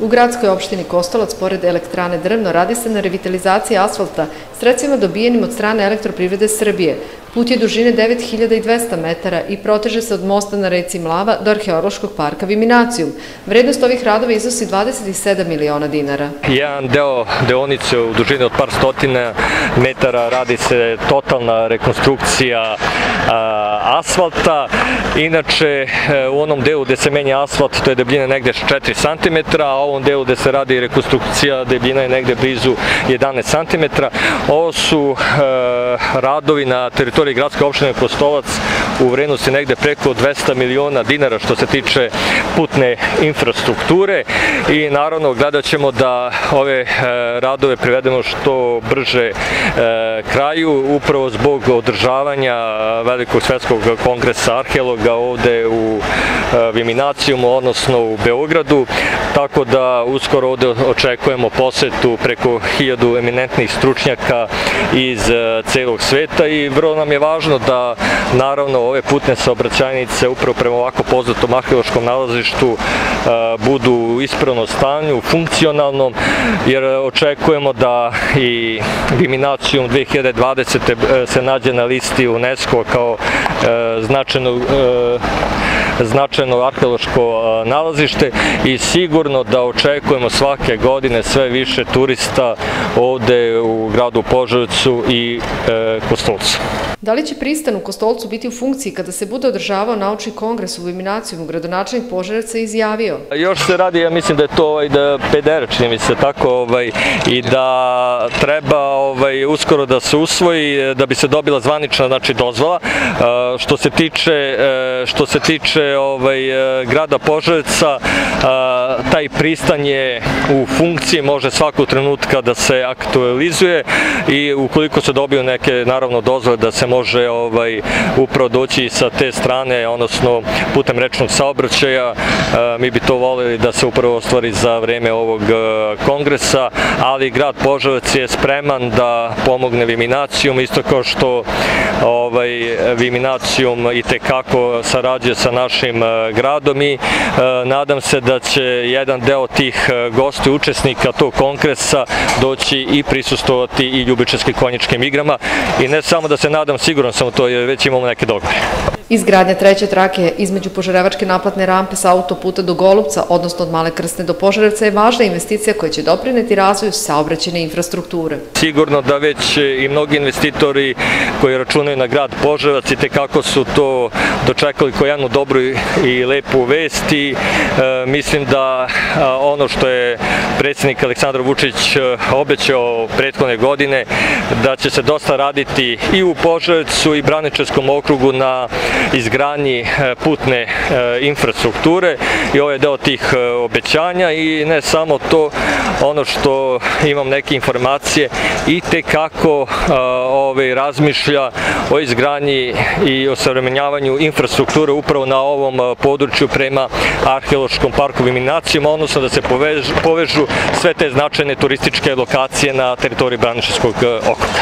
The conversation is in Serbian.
U gradskoj opštini Kostolac, pored elektrane Drvno, radi se na revitalizaciji asfalta sredstvima dobijenim od strane elektroprivrede Srbije. Put je dužine 9200 metara i proteže se od mosta na reci Mlava do arheološkog parka Viminacijum. Vrednost ovih radova iznosi 27 miliona dinara. Jedan deo deonice u dužini od par stotina metara radi se totalna rekonstrukcija asfalta. Inače, e, u onom delu gde se menja asfalt, to je debljina negde 4 cm, a ovom delu gde se radi rekonstrukcija, debljina je negde blizu 11 cm. Ovo su e, radovi na teritoriji gradske opštine Kostolac u vrednosti negde preko 200 miliona dinara što se tiče putne infrastrukture. I naravno gledat ćemo da ove e, radove privedemo što brže kraju, upravo zbog održavanja velikog svetskog kongresa arheologa ovde u Viminacijumu, odnosno u Beogradu, tako da uskoro ovde očekujemo posetu preko hiljadu eminentnih stručnjaka iz e, celog sveta i vrlo nam je važno da naravno ove putne saobraćajnice upravo prema ovako poznatom arheološkom nalazištu e, budu u ispravnom stanju, funkcionalnom, jer očekujemo da i Viminacijum 2020. E, se nađe na listi UNESCO kao značajno značajno arheološko nalazište i sigurno da očekujemo svake godine sve više turista ovde u gradu Požarevcu i e, Kostolcu. Da li će pristan u Kostolcu biti u funkciji kada se bude održavao naučni kongres u Viminacijom, gradonačelnik Požarevca izjavio? Još se radi, ja mislim da je to ovaj, da PDR, čini mi se tako, ovaj, i da treba ovaj, uskoro da se usvoji, da bi se dobila zvanična znači, dozvola. Što se tiče, e, što se tiče ovaj, grada Požarevca, taj pristan je u funkciji, može svakog trenutka da se aktualizuje i ukoliko se dobiju neke naravno dozvole da se može ovaj upravo doći sa te strane, odnosno putem rečnog saobraćaja, mi bi to volili da se upravo ostvari za vreme ovog kongresa, ali grad Požarevac je spreman da pomogne Viminacijum, isto kao što ovaj, Viminacijum i tekako sarađuje sa našim gradom i nadam se da će jedan deo tih gosti učesnika tog kongresa doći i prisustovati i ljubičarskim konjičkim igrama i ne samo da se nadam, siguran sam u to jer već imamo neke dogovore. Izgradnja treće trake između Požarevačke naplatne rampe sa autoputa do Golubca, odnosno od Male Krsne do Požarevca je važna investicija koja će doprineti razvoju saobraćene infrastrukture. Sigurno da već i mnogi investitori koji računaju na grad Požarevac i tekako su to dočekali kao jednu dobru i lepu vest i e, mislim da ono što je predsjednik Aleksandar Vučić e, obećao prethodne godine da će se dosta raditi i u Požarevcu i Braničevskom okrugu na izgradnji e, putne e, infrastrukture. I ovo je deo tih e, obećanja i ne samo to, ono što imam neke informacije i te kako ove, razmišlja o izgradnji i osavremenjavanju infrastrukture upravo na ovom području prema arheološkom parku Viminacijama, odnosno da se povežu, sve te značajne turističke lokacije na teritoriji Braničevskog okruga.